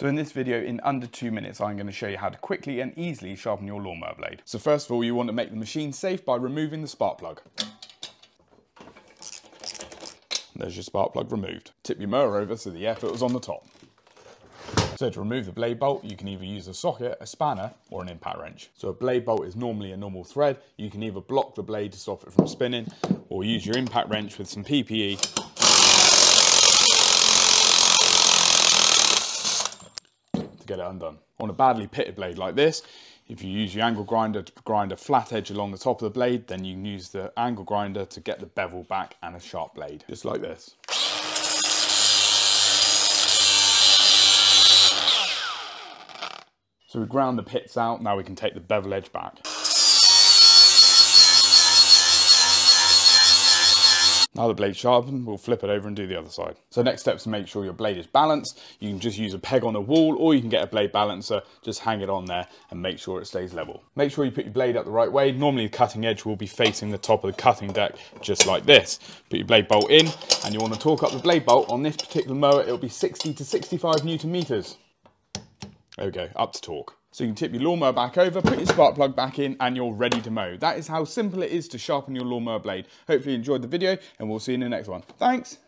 So in this video, in under two minutes, I'm going to show you how to quickly and easily sharpen your lawnmower blade. So first of all, you want to make the machine safe by removing the spark plug. There's your spark plug removed. Tip your mower over so the air filter's on the top. So to remove the blade bolt, you can either use a socket, a spanner, or an impact wrench. So a blade bolt is normally a normal thread. You can either block the blade to stop it from spinning, or use your impact wrench with some PPE get it undone. On a badly pitted blade like this, if you use your angle grinder to grind a flat edge along the top of the blade, then you can use the angle grinder to get the bevel back and a sharp blade, just like this. So we ground the pits out, now we can take the bevel edge back. Now the blade's sharpened, we'll flip it over and do the other side. So next step is to make sure your blade is balanced. You can just use a peg on a wall or you can get a blade balancer, just hang it on there and make sure it stays level. Make sure you put your blade up the right way. Normally the cutting edge will be facing the top of the cutting deck, just like this. Put your blade bolt in and you want to torque up the blade bolt. On this particular mower, it'll be 60 to 65 Newton meters. Okay, up to torque. So you can tip your lawnmower back over, put your spark plug back in, and you're ready to mow. That is how simple it is to sharpen your lawnmower blade. Hopefully you enjoyed the video, and we'll see you in the next one. Thanks!